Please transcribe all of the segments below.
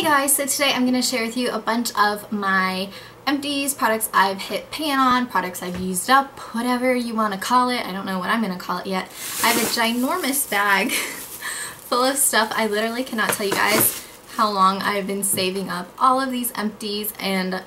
Hey guys, so today I'm going to share with you a bunch of my empties, products I've hit pan on, products I've used up, whatever you want to call it. I don't know what I'm going to call it yet. I have a ginormous bag full of stuff. I literally cannot tell you guys how long I've been saving up all of these empties and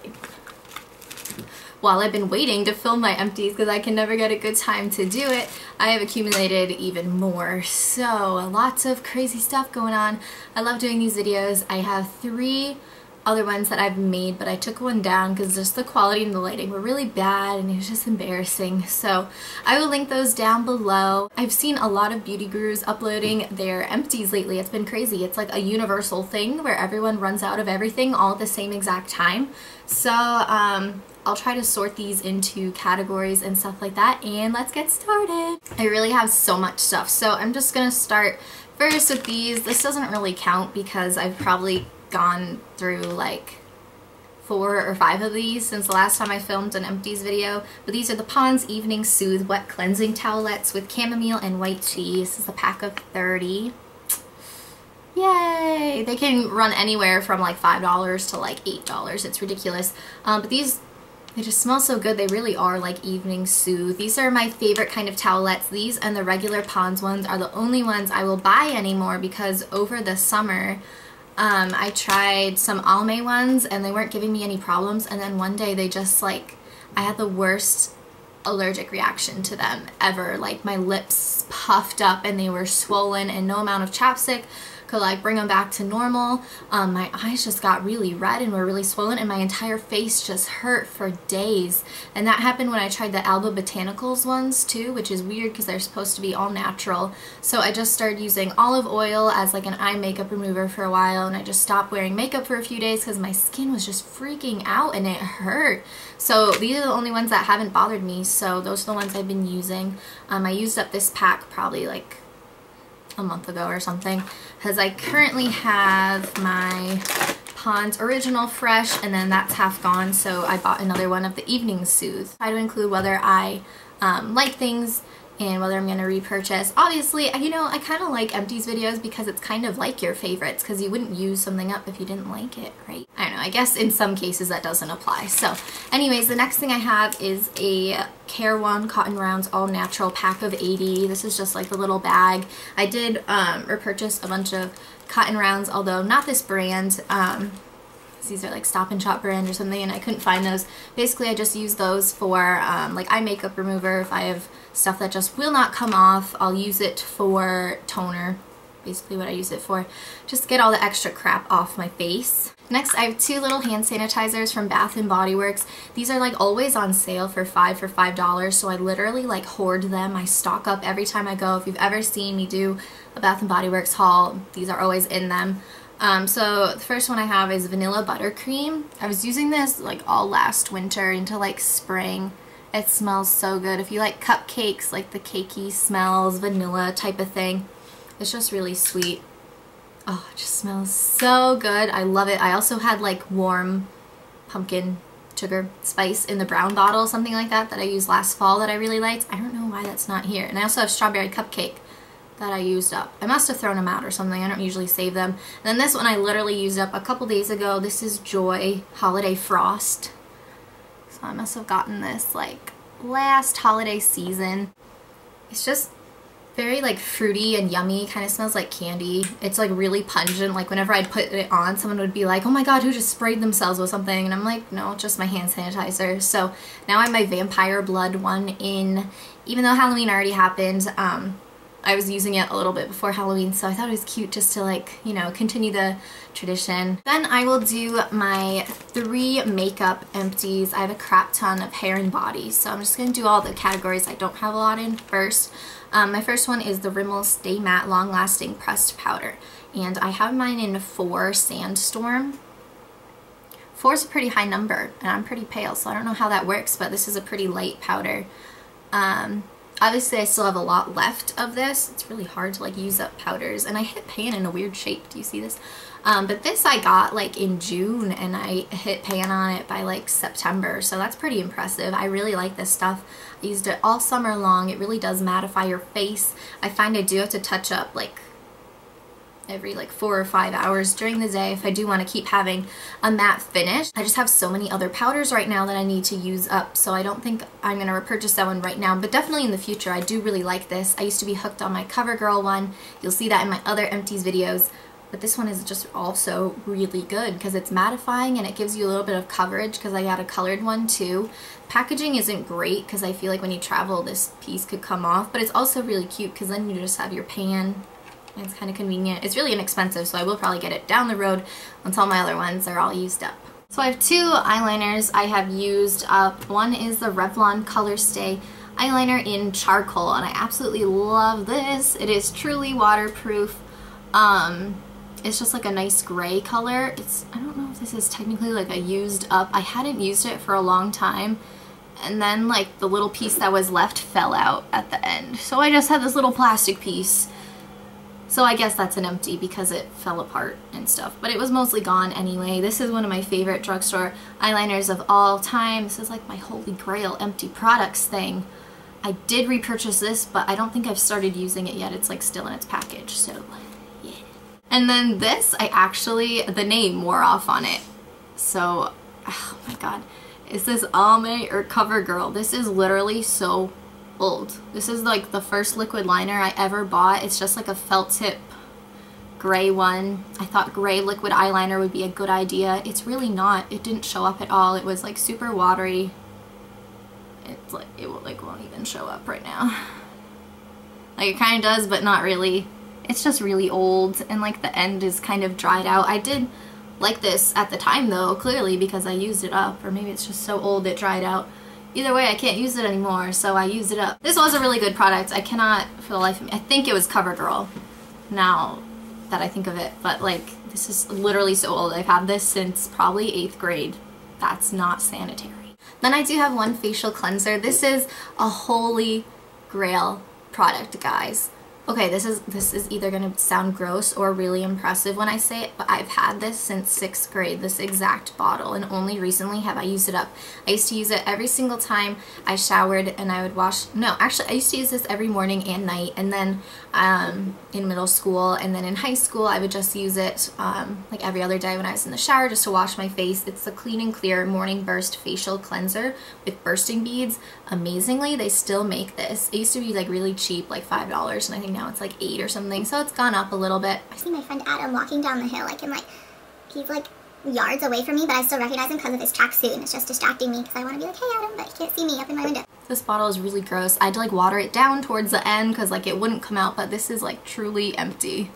while I've been waiting to film my empties because I can never get a good time to do it, I have accumulated even more. So lots of crazy stuff going on. I love doing these videos. I have three other ones that I've made, but I took one down because just the quality and the lighting were really bad and it was just embarrassing. So I will link those down below. I've seen a lot of beauty gurus uploading their empties lately. It's been crazy. It's like a universal thing where everyone runs out of everything all at the same exact time. So um, I'll try to sort these into categories and stuff like that and let's get started. I really have so much stuff so I'm just gonna start first with these. This doesn't really count because I've probably gone through like four or five of these since the last time I filmed an empties video. But these are the Pond's Evening Soothe Wet Cleansing Towelettes with chamomile and white tea. This is a pack of 30. Yay! They can run anywhere from like $5 to like $8. It's ridiculous. Um, but these they just smell so good. They really are like evening soothe. These are my favorite kind of towelettes. These and the regular Pond's ones are the only ones I will buy anymore because over the summer um, I tried some Almay ones and they weren't giving me any problems and then one day they just like, I had the worst allergic reaction to them ever. Like my lips puffed up and they were swollen and no amount of chapstick could like bring them back to normal. Um, my eyes just got really red and were really swollen and my entire face just hurt for days. And that happened when I tried the Alba Botanicals ones too, which is weird because they're supposed to be all natural. So I just started using olive oil as like an eye makeup remover for a while and I just stopped wearing makeup for a few days because my skin was just freaking out and it hurt. So these are the only ones that haven't bothered me. So those are the ones I've been using. Um, I used up this pack probably like a month ago or something because I currently have my Pond's Original Fresh and then that's half gone so I bought another one of the Evening Soothe. I do include whether I um, like things and whether I'm going to repurchase. Obviously, you know, I kind of like empties videos because it's kind of like your favorites because you wouldn't use something up if you didn't like it, right? I don't know, I guess in some cases that doesn't apply. So anyways, the next thing I have is a Care One Cotton Rounds All Natural pack of 80. This is just like a little bag. I did um, repurchase a bunch of Cotton Rounds, although not this brand. Um, these are like Stop and Shop brand or something and I couldn't find those. Basically I just use those for um, like eye makeup remover if I have stuff that just will not come off. I'll use it for toner basically what I use it for. Just get all the extra crap off my face. Next, I have two little hand sanitizers from Bath & Body Works. These are like always on sale for 5 for $5, so I literally like hoard them. I stock up every time I go. If you've ever seen me do a Bath & Body Works haul, these are always in them. Um, so the first one I have is Vanilla Buttercream. I was using this like all last winter into like spring. It smells so good. If you like cupcakes, like the cakey smells, vanilla type of thing, it's just really sweet. Oh, it just smells so good. I love it. I also had like warm pumpkin sugar spice in the brown bottle, something like that, that I used last fall that I really liked. I don't know why that's not here. And I also have strawberry cupcake that I used up. I must have thrown them out or something. I don't usually save them. And then this one I literally used up a couple days ago. This is Joy Holiday Frost. So I must have gotten this like last holiday season. It's just very like fruity and yummy kind of smells like candy it's like really pungent like whenever I'd put it on someone would be like oh my god who just sprayed themselves with something and I'm like no just my hand sanitizer so now I have my vampire blood one in even though Halloween already happened um, I was using it a little bit before Halloween, so I thought it was cute just to like, you know, continue the tradition. Then I will do my three makeup empties. I have a crap ton of hair and body, so I'm just going to do all the categories I don't have a lot in first. Um, my first one is the Rimmel Stay Matte Long Lasting Pressed Powder, and I have mine in 4 Sandstorm. Four is a pretty high number, and I'm pretty pale, so I don't know how that works, but this is a pretty light powder. Um, Obviously I still have a lot left of this. It's really hard to like use up powders and I hit pan in a weird shape. Do you see this? Um, but this I got like in June and I hit pan on it by like September. So that's pretty impressive. I really like this stuff. I used it all summer long. It really does mattify your face. I find I do have to touch up like every like four or five hours during the day if I do want to keep having a matte finish. I just have so many other powders right now that I need to use up so I don't think I'm going to repurchase that one right now but definitely in the future I do really like this. I used to be hooked on my CoverGirl one. You'll see that in my other empties videos but this one is just also really good because it's mattifying and it gives you a little bit of coverage because I got a colored one too. Packaging isn't great because I feel like when you travel this piece could come off but it's also really cute because then you just have your pan it's kind of convenient. It's really inexpensive, so I will probably get it down the road once all my other ones are all used up. So I have two eyeliners I have used up. One is the Revlon Color Stay eyeliner in charcoal, and I absolutely love this. It is truly waterproof. Um, it's just like a nice gray color. It's I don't know if this is technically like a used up. I hadn't used it for a long time and then like the little piece that was left fell out at the end. So I just had this little plastic piece so I guess that's an empty because it fell apart and stuff. But it was mostly gone anyway. This is one of my favorite drugstore eyeliners of all time. This is like my holy grail empty products thing. I did repurchase this, but I don't think I've started using it yet. It's like still in its package, so yeah. And then this, I actually, the name wore off on it. So, oh my god. Is this Almay or CoverGirl? This is literally so old. This is like the first liquid liner I ever bought. It's just like a felt tip gray one. I thought gray liquid eyeliner would be a good idea. It's really not. It didn't show up at all. It was like super watery. It's like, it will, like won't even show up right now. Like it kind of does, but not really. It's just really old and like the end is kind of dried out. I did like this at the time though, clearly because I used it up or maybe it's just so old it dried out. Either way, I can't use it anymore, so I used it up. This was a really good product. I cannot, for the life of me, I think it was CoverGirl now that I think of it, but like, this is literally so old. I've had this since probably 8th grade. That's not sanitary. Then I do have one facial cleanser. This is a holy grail product, guys okay, this is this is either going to sound gross or really impressive when I say it, but I've had this since sixth grade, this exact bottle, and only recently have I used it up. I used to use it every single time I showered and I would wash, no, actually I used to use this every morning and night, and then um, in middle school, and then in high school I would just use it um, like every other day when I was in the shower just to wash my face. It's the Clean and Clear Morning Burst Facial Cleanser with bursting beads. Amazingly, they still make this. It used to be like really cheap, like $5, and I think now it's like eight or something, so it's gone up a little bit. I see my friend Adam walking down the hill, like in like, he's like yards away from me, but I still recognize him because of his tracksuit, and it's just distracting me because I want to be like, hey Adam, but he can't see me up in my window. This bottle is really gross. I had to like water it down towards the end because like it wouldn't come out, but this is like truly empty.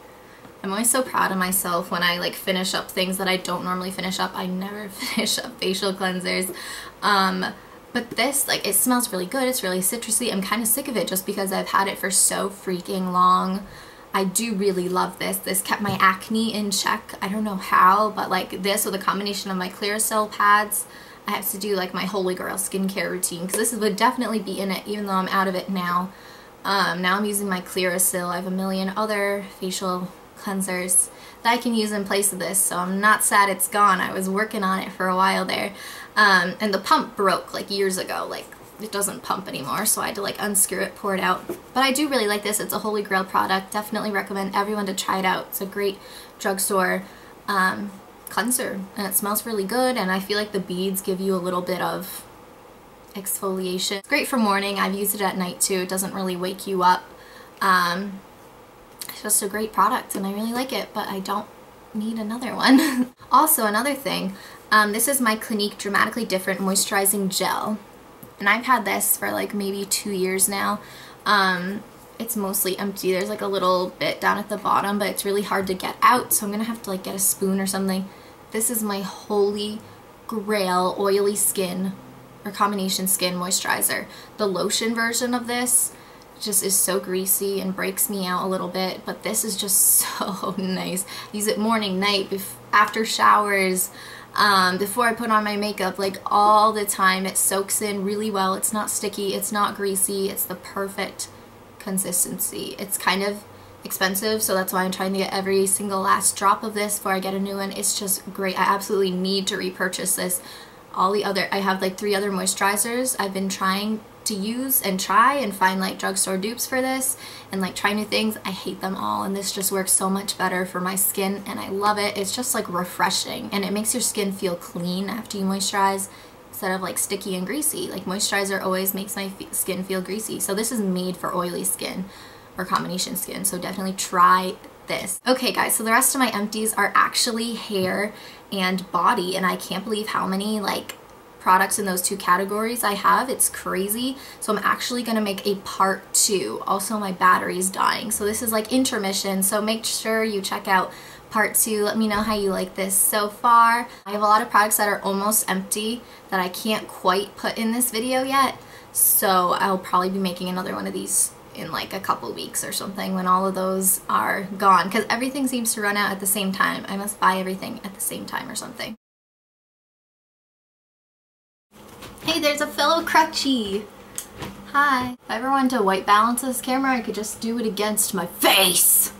I'm always so proud of myself when I like finish up things that I don't normally finish up. I never finish up facial cleansers. Um, but this, like, it smells really good. It's really citrusy. I'm kind of sick of it just because I've had it for so freaking long. I do really love this. This kept my acne in check. I don't know how, but like this with a combination of my Clearasil pads, I have to do like my Holy Grail skincare routine because this would definitely be in it even though I'm out of it now. Um, now I'm using my Clearasil. I have a million other facial cleansers that I can use in place of this, so I'm not sad it's gone. I was working on it for a while there. Um, and the pump broke like years ago, like it doesn't pump anymore, so I had to like unscrew it, pour it out. But I do really like this. It's a Holy Grail product. Definitely recommend everyone to try it out. It's a great drugstore um, cleanser, and it smells really good, and I feel like the beads give you a little bit of exfoliation. It's great for morning. I've used it at night too. It doesn't really wake you up. Um, it's just a great product and I really like it, but I don't need another one. also, another thing, um, this is my Clinique Dramatically Different Moisturizing Gel. And I've had this for like maybe two years now. Um, it's mostly empty. There's like a little bit down at the bottom, but it's really hard to get out, so I'm gonna have to like get a spoon or something. This is my holy grail oily skin or combination skin moisturizer. The lotion version of this just is so greasy and breaks me out a little bit but this is just so nice use it morning night after showers um, before I put on my makeup like all the time it soaks in really well. It's not sticky. It's not greasy. It's the perfect consistency. It's kind of expensive so that's why I'm trying to get every single last drop of this before I get a new one. It's just great. I absolutely need to repurchase this. All the other I have like three other moisturizers. I've been trying to use and try and find like drugstore dupes for this and like try new things. I hate them all and this just works so much better for my skin and I love it. It's just like refreshing and it makes your skin feel clean after you moisturize instead of like sticky and greasy. Like moisturizer always makes my skin feel greasy. So this is made for oily skin or combination skin. So definitely try this. Okay guys, so the rest of my empties are actually hair and body and I can't believe how many like products in those two categories I have. It's crazy. So I'm actually going to make a part two. Also my battery's dying. So this is like intermission. So make sure you check out part two. Let me know how you like this so far. I have a lot of products that are almost empty that I can't quite put in this video yet. So I'll probably be making another one of these in like a couple weeks or something when all of those are gone because everything seems to run out at the same time. I must buy everything at the same time or something. Hey, there's a fellow crutchy. Hi. If I ever wanted to white balance this camera, I could just do it against my face.